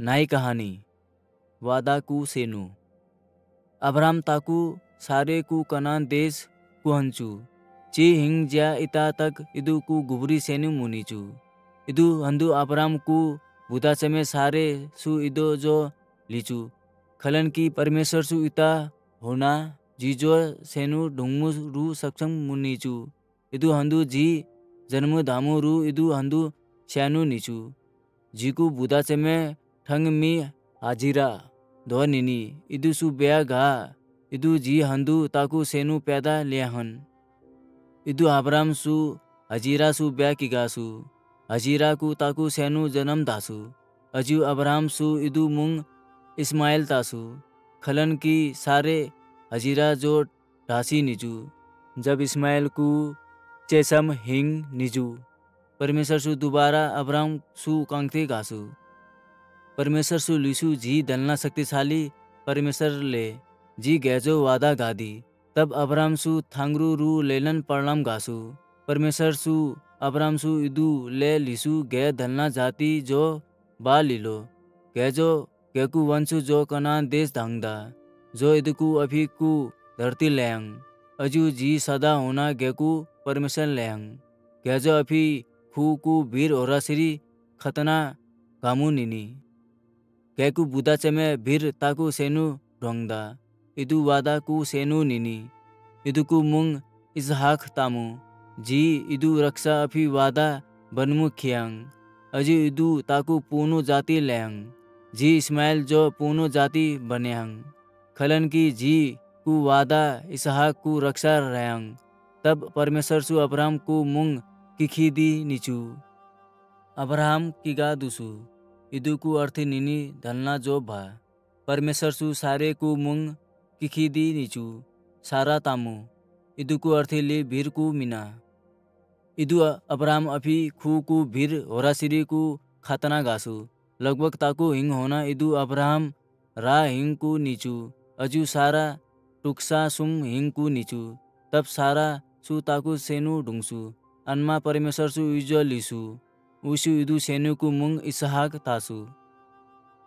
नाई कहानी, वादा कु सेनु। अब्राम ताकू सारे कु कनान देश कुहंचु, ची हिंग ज्या इता तक इदु कु गुबरी सेनु मुनिचु। इदु हंदु अब्राम कु बुदा चमे सारे सु इदो जो लिचु। खलन की परमेश्वर सु इता, होना, जीजो सेनु ढुंगमु रु सक्षम मुनिचु। इदु हंदु जी, जन्म धामु रु इदु हंदु श्यानु निचु। जीकु बुदा मी हाजिरा धो निनी इदु सु बेया गा इदु जी हंदु ताकु सेनु पैदा लियाहन इदु अब्राम सु हजीरा सु ब्या की गासु हजीरा कु ताकु सेनु जन्म दासु अजु अब्राम सु इदु मुंग इस्माइल तासु खलन की सारे हजीरा जो ढासी निजु जब इस्माइल कु चेसम हिंग निजु परमेश्वर सु दोबारा अब्राम सु कांगते गासु परमेश्वर सु लिसु जी दलना शक्तिशाली, परमेश्वर ले जी गैजो वादा गादी। तब अब्राम सु थांगरु रु लेलन परनाम गासु। परमेश्वर सु अब्राम सु इदु ले लिसु गे दलना जाति जो बा लिलो। गैजो गेकु वंशु जो कना देश धांगदा जो इदकु अभी कु धरती लयंग अजु जी सदा होना गेकु परमेश्वर लयंग गैजो अभी खु कु वीर ओरासिरी खतना गामु निनी। गैकु बुदा चमे भीर ताकु सेनु ढोंगदा इदु वादा कु सेनु निनी। इदुकु मुंग इसहाक तामु। जी इदु रक्षा अफी वादा बनमु खियांग। अजु इदु ताकु पूनु जाति लयंग। जी इस्माइल जो पूनु जाति बन्यांग। खलन की जी कु वादा इसहाक कु रक्षा रयांग। तब परमेश्वर सु अब्राहम कु मुंग किखी दी निचु। अब्राहम किगा दुसु। इदु कु अर्थ निनी धलना जो भा। परमेश्वर सु सारे कु मुंग किखी दी निचु, सारा तामु। इदु कु अर्थ ले भीर कु मिना। इदु अब्राहम अफी खु कु भीर होरासिरी कु खातना गासु। लगभग ताकु हिंग होना इदु अब्राहम रा हिंग कु नीचु। अजु सारा टुक्सा सुम हिंग कु नीचु। तब सारा सु ताकु सेनु ढुंगसु। अनमा परमेश्वर सु इजो लिसु। उसु इदु सेनु कु मुंग इसहाक तासु।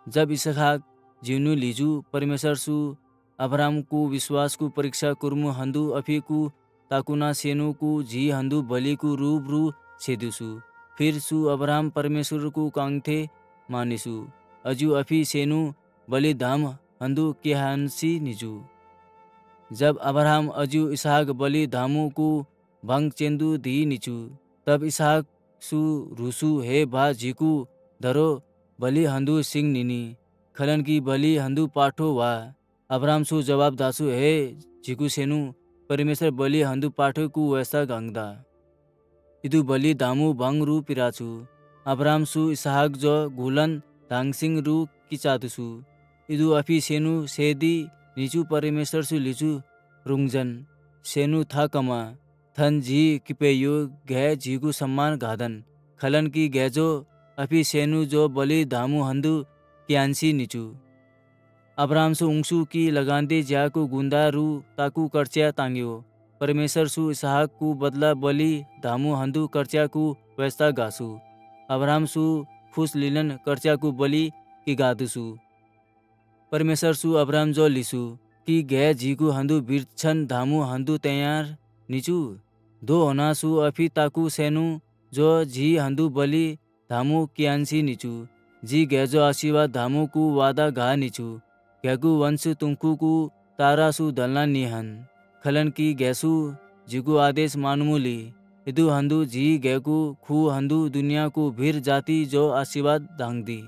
जब इसहाक जिनु लिजु, परमेश्वर सु, अब्राहम कु विश्वास कु परीक्षा कुर्मु, हंदु अफी कु, ताकुना सेनु कु, जी हंदु बलि कु रूप रू सेदुसु फिर सु अब्राहम परमेश्वर कु कांगथे मानिसु। अजु अफी सेनु बलि धाम, हंदु केहानसी निजु। जब अब्राहम अजु इसहाक बलि धामु कु, भंग चेंदु दी निचु तब इसहाक सु रुसु हे बा झिकु धरो बलि हंदु सिंह निनी। खलन की बलि हंदु पाठो वा। अब्राहम सु जवाब दासु हे झिकु सेनु, परमेश्वर बलि हंदु पाठो कु वैसा गंगदा। इदु बलि दामु भंग रू पिराचु। अब्राहम सु इसहाक जो गुलन धांगसिंग रू किचादुसु इदु अफी सेनु सेदी निचु परमेश्वर सु लिचु रुंगजन। सेनु था कमा। थन जी किपेयु घे जीगु सम्मान गादन। खलन की गैजो अफी सेनु जो बलि धामु हंदु, क्यांसी निचु। अब्राहम सु उंगसु की लगांदे ज्याकु गुंदा रू ताकु करच्या तांग्यो। परमेश्वर सु इसहाक कु बदला बलि धामु हंदु करच्या कु वैसा गासु। अब्राहम सु फुस लिलन करच्या कु बलि की गादुसु। परमेश्वर सु अब्राहम जो लिसु, की गे जीकु हंदु बिरछन धामु हंदु तैयार निचु, दो होनासु अफी ताकु सेनु, जो जी हंदु बलि धामु कियांसी निचु। जी गैजो आशीर्वाद धामु कु वादा गा निचु। गैगु वंश तुमकु कु तारासु दलना निहन। खलन की गैसु, जिगु आदेश मानमुली इदु हंदु जी गैकु खु हंदु दुनिया को भीर जाति जो आशीर्वाद दांगदी